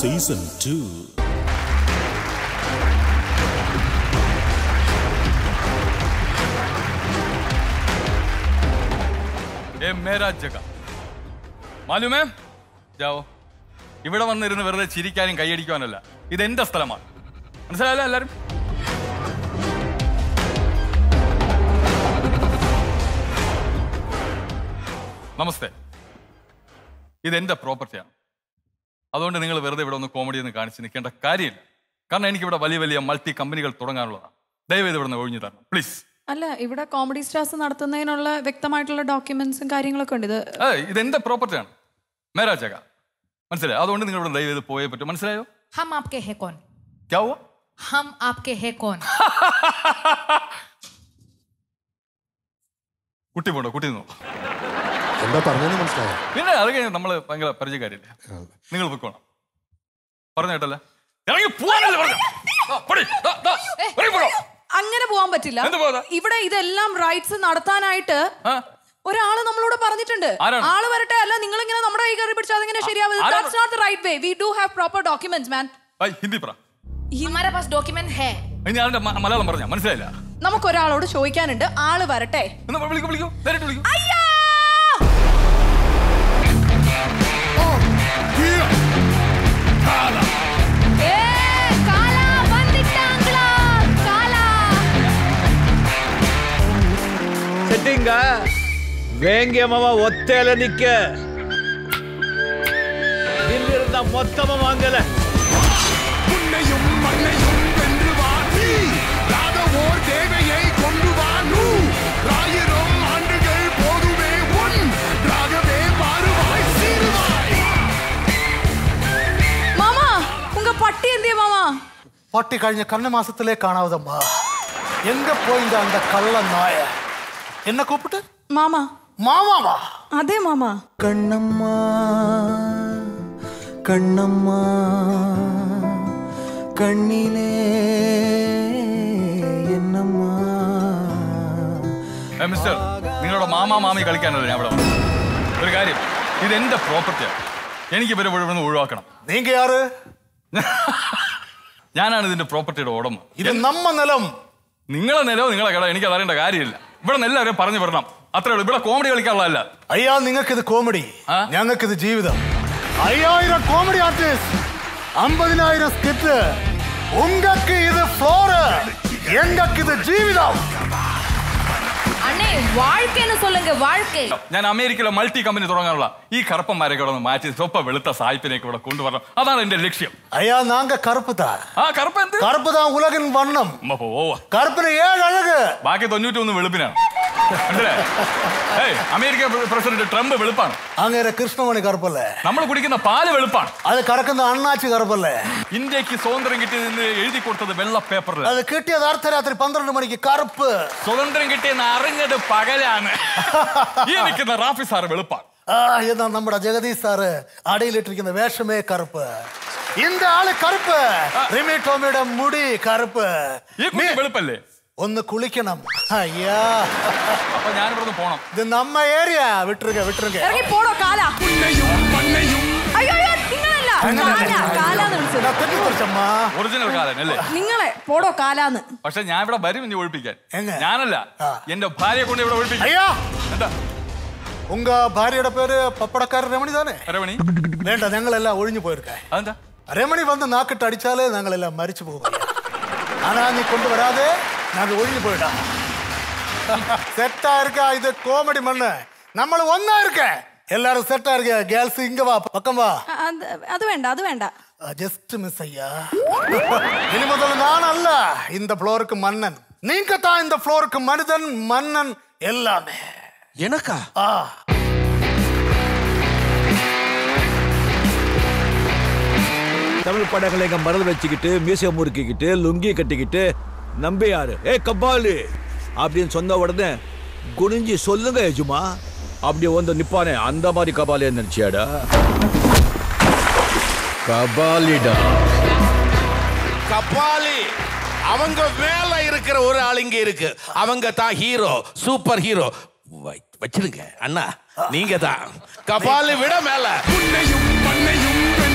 Season two. മാലുമേ Joao ഇവിടെ വന്നിരുന്ന് വെറുതെ ചിരിക്കാനും കൈയടിക്കാനല്ല ഇത് എന്റെ സ്ഥലമാണ്. മനസ്സിലായല്ലോ എല്ലാരും? നമസ്തേ. ഇത് എന്റെ പ്രോപ്പർട്ടിയാണ്. അതുകൊണ്ട് നിങ്ങൾ വെറുതെ ഇവിടെ ഒന്ന് കോമഡി ഒന്ന് കാണിച്ച് നിൽക്കേണ്ട കാര്യമില്ല. കാരണം എനിക്കിവിടെ വലിയ വലിയ മൾട്ടി കമ്പനികൾ തുടങ്ങാനുള്ളതാണ്. ദയവേത് ഇവിടെ നിന്ന് ഒഴിഞ്ഞു തരണം. പ്ലീസ് അല്ല ഇവിടെ കോമഡി സ്റ്റാർസ് നടത്തുന്നതിനുള്ള വ്യക്തമായിട്ടുള്ള ഡോക്യുമെന്റ്സും കാര്യങ്ങളൊക്കെ ഉണ്ട്. ഇത് ഇത് എന്റെ പ്രോപ്പർട്ടിയാണ് മേരാജക മനസ്സിലായോ? അതുകൊണ്ട് നിങ്ങൾ ഇവിടെ ദയവേത് പോയേ പറ്റും. മനസ്സിലായോ? ഹം ആപ്കെ ഹേ കോൺ. ക്യാ ഹുവാ ഹം ആപ്കെ ഹേ കോൺ. കുട്ടി പോണ്ടോ? കുട്ടി നോക്കൂ എന്താ പറഞ്ഞു മനസ്സിലായോ? പിന്നെ അത് കഴിഞ്ഞാൽ നമ്മൾ ഭയങ്കര പരിചയക്കാരില്ല? നിങ്ങൾ പൊയ്ക്കോണം. പറഞ്ഞു കേട്ടല്ലേ പറഞ്ഞു. അങ്ങനെ പോവാൻ പറ്റില്ല. ഇവിടെ ഇതെല്ലാം റൈറ്റ്സ് നടത്താനായിട്ട് ഒരാൾ നമ്മളോട് പറഞ്ഞിട്ടുണ്ട്. ആൾ വരട്ടെ അല്ല നിങ്ങൾ ഇങ്ങനെ നമ്മുടെ കൈ കയറി പിടിച്ചാൽ അതെങ്ങനെ ശരിയാവില്ല ഹിന്ദി പറ. മലയാളം പറഞ്ഞാ? മനസ്സിലായില്ല? നമുക്ക് ഒരാളോട് ചോദിക്കാനുണ്ട്. ആൾ വരട്ടെ. വിളിക്കൂ വിളിക്കൂ. വിളിക്കൂ. வந்துட்டீங்க வேங்கியமாவா ஒத்தையில நிக்க. இல்ல இருந்தா மொத்தமா வாங்கல. உன்னையும் தேவையை கொண்டு வா மாமா உங்க பட்டி எந்தே மாமா. പട്ടി കഴിഞ്ഞ കണ്ണു മാസത്തിലേ കാണാവുതമ്മ എങ്ക പോയിന്താ അന്ത കള്ള നായ എന്നെ കൂപ്പിട്ട്? മാമാ. മാമാവാ അതെ മാമാ. കണ്ണമ്മ കണ്ണമ്മ കണ്ണിലേ എന്നമ്മ. മിസ്റ്റർ നിങ്ങളുടെ മാമാ മാമി കളിക്കാനല്ല ഞാൻ അവിടെ ഒരു കാര്യം ഇത് എന്റെ പ്രോപ്പർട്ടിയാണ് എനിക്ക് ഇവരെ ഇവിടെ നിന്ന് ഒഴിവാക്കണം. നീങ്ക ആറ് ഞാനാണ് ഇതിന്റെ പ്രോപ്പർട്ടിയുടെ ഓടം ഇത് നമ്മ നിലം. നിങ്ങളെ നിലവും നിങ്ങളെ കട എനിക്ക് അതറിയേണ്ട കാര്യമില്ല. ഇവിടെ നിന്ന് എല്ലാവരും പറഞ്ഞു വിടണം. അത്രേ ഉള്ളൂ. ഇവിടെ കോമഡി കളിക്കാനുള്ളതല്ല. അയ്യാ നിങ്ങൾക്ക് ഇത് കോമഡി? ഞങ്ങൾക്ക് ഇത് ജീവിതം. അയ്യായിരം കോമഡി ആർട്ടിസ്റ്റ് അമ്പതിനായിരം സ്കിറ്റ് ഉങ്കക്ക് ഇത് ഫ്ലോറ് എങ്കക്ക് ഇത് ജീവിതം. அண்ணே வாழ்க்கைன்னு சொல்லுங்க வாழ்க்கை ഞാൻ അമേരിക്കയിലെ മൾട്ടി കമ്പനി തുടങ്ങാനുള്ള ഈ കറുപ്പന്മാരൊക്കെ ഇവിടെ നിന്ന് മാറ്റി സ്വപ്പ വെളുത്ത സായിപ്പിനെയൊക്കെ ഇവിടെ കൊണ്ടുവരണം അതാണ് എന്റെ ലക്ഷ്യം ஐயா நாங்க கருப்பு தான் ആ കറുപ്പ് എന്ത് கருப்பு தான் உலகின் வண்ணம் ഉമ്മ പോവാ கருப்புல ஏழு அழகு ബാക്കി തൊണ്ണൂറ്റി ഒന്ന് വെളുപ്പിനാണ് മനസ്സിലായോ? ഏയ് അമേരിക്ക പ്രസിഡന്റ് ട്രംപ് വെളുപ്പാണ് അങ്ങനെ കൃഷ്ണമണി കറുപ്പല്ലേ നമ്മൾ കുടിക്കുന്ന പാല് വെളുപ്പാണ് അത് കറക്കുന്ന അണ്ണാച്ചി കറുപ്പല്ലേ ഇന്ത്യക്ക് സ്വാതന്ത്ര്യം കിട്ടിയതെന്ന് എഴുതി കൊടുത്തത് വെള്ള പേപ്പറിൽ അത് കിട്ടിയത് അർദ്ധരാത്രി പന്ത്രണ്ട് മണിക്ക് കറുപ്പ് സ്വതന്ത്രം കിട്ടിയെന്ന് അറിഞ്ഞത് പകലാണ് ഈ നിൽക്കുന്ന റാഫി സാറ് വെളുപ്പാണ് ആ എന്നാ നമ്മുടെ ജഗദീഷ് സാറ് അടിയിലിട്ടിരിക്കുന്ന വേഷമേ കറുപ്പ് இந்த ആള് കറുപ്പ് റിമി ടോമിയുടെ മുടി കറുപ്പ് ഈ കുട്ടി വെളുപ്പല്ലേ ഒന്ന് കുളിക്കണം. അയ്യാ. അപ്പൊ ഞാൻ ഇവിടുന്ന് പോണം. ഇത് നമ്മ ഏരിയ. വിട്ടിരുക വിട്ടിരുക. നിങ്ങളെ പോടോ കാലാന്ന്. പക്ഷെ ഞാൻ ഇവിടെ വരും ഒഴിപ്പിക്കാൻ. ഞാനല്ല. എന്റെ ഭാര്യയെ കൊണ്ട് ഇവിടെ അയ്യോ! ഉങ്ക ഭാര്യയുടെ പേര് പപ്പടക്കാരൻ രമണി താനേ? രമണി? വേണ്ട ഞങ്ങളെല്ലാം ഒഴിഞ്ഞു പോയിരിക്കാൻ അതെന്താ? രമണി വന്ന് നാക്കിട്ട് അടിച്ചാലേ ഞങ്ങളെല്ലാം മരിച്ചു പോകും. അതാ നീ കൊണ്ടുവരാതെ வராதே நாங்க ஒழிஞ்சு போயிட்டோம் செட்டா இருக்கா இது கோமடி மண்ணு നമ്മൾ ഒന്നാ இருக்க எல்லாரும் செட்டா இருக்க கேர்ள்ஸ் இங்க வா பக்கம் வா അ- അത് അത് വേണ്ട അത് വേണ്ട ஜஸ்ட் மிஸ் ஐயா இனி முதல்ல நான் அல்ல இந்த ஃப்ளோருக்கு மன்னன் நீங்க தான் இந்த ஃப்ளோருக்கு மனிதன் மன்னன் எல்லாமே எனக்கா ஆ தமிழ் படங்களை எங்க மறந்து வச்சுக்கிட்டு மீசை முறுக்கிக்கிட்டு லுங்கி கட்டிக்கிட்டு நம்பியாரு. ஏ கபாலி. அப்படின்னு சொன்ன உடனே குனிஞ்சி சொல்லுங்க எஜுமா. அப்படி வந்து நிப்பானே. அந்த மாதிரி கபாலியா நினைச்சியாடா. கபாலிடா. கபாலி அவங்க மேல இருக்கிற ஒரு ஆள் இங்க இருக்கு. அவங்க தான் ஹீரோ சூப்பர் ஹீரோ. வச்சிருங்க அண்ணா. நீங்க தான். கபாலி விட மேல. உன்னையும் மண்ணையும்